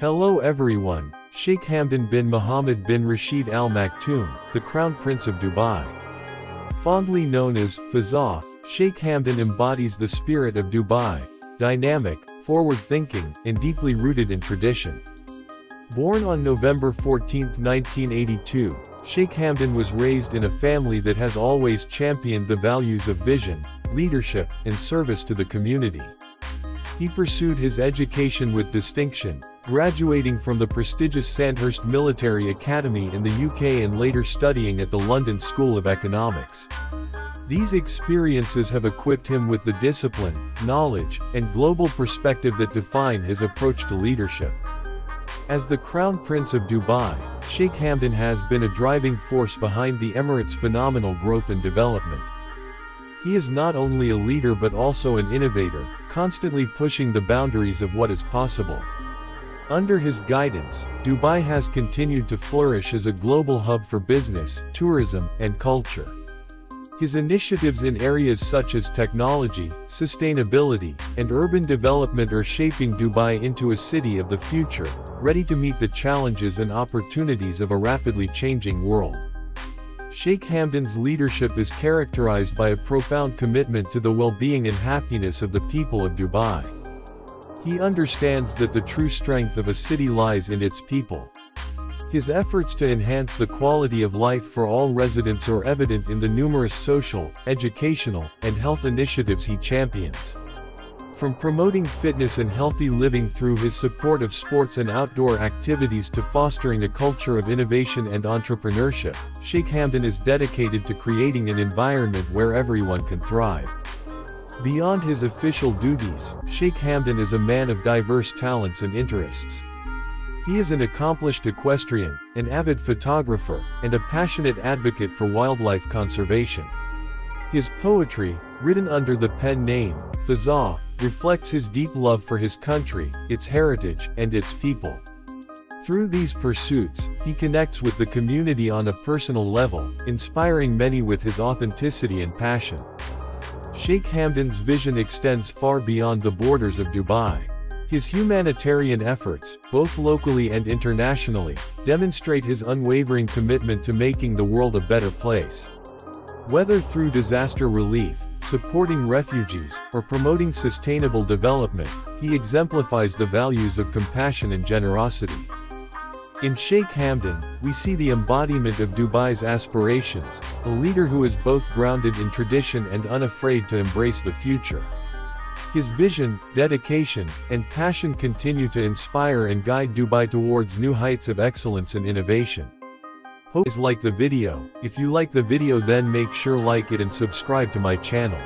Hello everyone, Sheikh Hamdan bin Mohammed bin Rashid Al Maktoum, the Crown Prince of Dubai. Fondly known as Fazza, Sheikh Hamdan embodies the spirit of Dubai, dynamic, forward-thinking, and deeply rooted in tradition. Born on November 14, 1982, Sheikh Hamdan was raised in a family that has always championed the values of vision, leadership, and service to the community. He pursued his education with distinction, graduating from the prestigious Sandhurst Military Academy in the UK and later studying at the London School of Economics. These experiences have equipped him with the discipline, knowledge, and global perspective that define his approach to leadership. As the Crown Prince of Dubai, Sheikh Hamdan has been a driving force behind the Emirates' phenomenal growth and development. He is not only a leader but also an innovator, constantly pushing the boundaries of what is possible. Under his guidance, Dubai has continued to flourish as a global hub for business, tourism, and culture. His initiatives in areas such as technology, sustainability, and urban development are shaping Dubai into a city of the future, ready to meet the challenges and opportunities of a rapidly changing world. Sheikh Hamdan's leadership is characterized by a profound commitment to the well-being and happiness of the people of Dubai. He understands that the true strength of a city lies in its people. His efforts to enhance the quality of life for all residents are evident in the numerous social, educational, and health initiatives he champions. From promoting fitness and healthy living through his support of sports and outdoor activities to fostering a culture of innovation and entrepreneurship, Sheikh Hamdan is dedicated to creating an environment where everyone can thrive. Beyond his official duties, Sheikh Hamdan is a man of diverse talents and interests. He is an accomplished equestrian, an avid photographer, and a passionate advocate for wildlife conservation. His poetry, written under the pen name, Fazza, reflects his deep love for his country, its heritage, and its people. Through these pursuits, he connects with the community on a personal level, inspiring many with his authenticity and passion. Sheikh Hamdan's vision extends far beyond the borders of Dubai. His humanitarian efforts, both locally and internationally, demonstrate his unwavering commitment to making the world a better place. Whether through disaster relief, supporting refugees, or promoting sustainable development, he exemplifies the values of compassion and generosity. In Sheikh Hamdan, we see the embodiment of Dubai's aspirations, a leader who is both grounded in tradition and unafraid to embrace the future. His vision, dedication, and passion continue to inspire and guide Dubai towards new heights of excellence and innovation. Hope is like the video, if you like the video then make sure like it and subscribe to my channel.